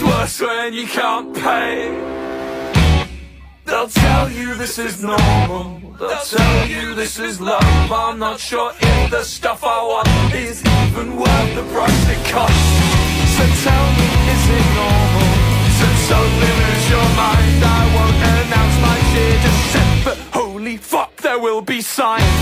It's worse when you can't pay. They'll tell you this is normal. They'll tell you this is love. I'm not sure if the stuff I want is even worth the price it costs. So tell me, is it normal to totally lose your mind? I won't announce my shit, just set, but holy fuck, there will be signs.